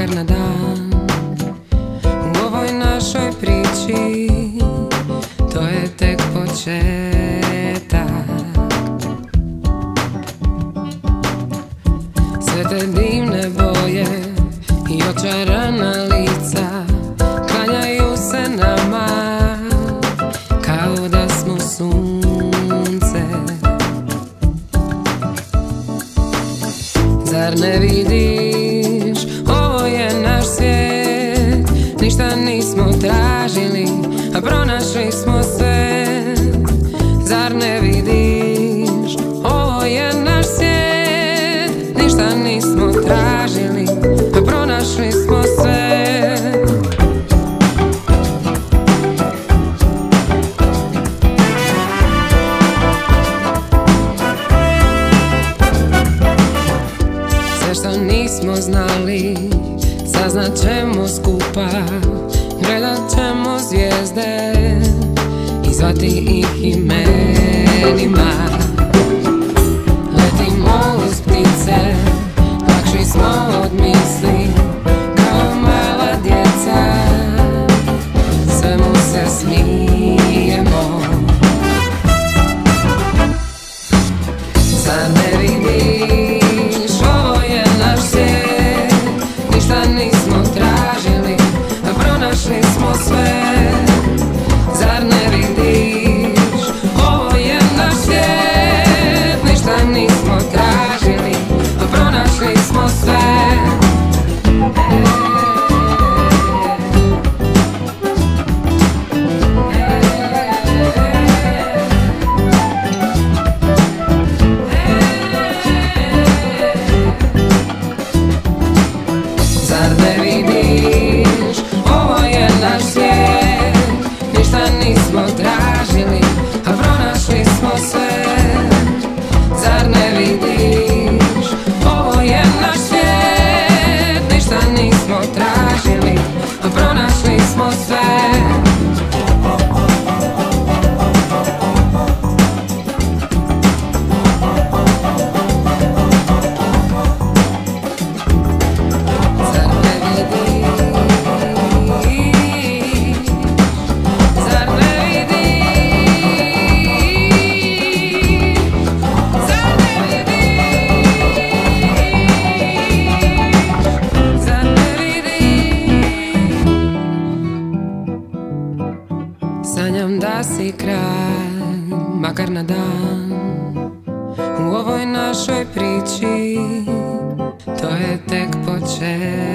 makar na dan U ovoj našoj priči To je tek početak. Sve te divne boje I očarana lica Klanjaju se nama Kao da smo sunce. Zar ne vidim Pronašli smo sve Zar ne vidiš? Ovo je naš svijet Ništa nismo tražili Pronašli smo sve Sve što nismo znali Saznat ćemo skupa Gledat Τι η μείνει μας. Si kraj, makar na dan. U ovoj našoj priči To je tek početak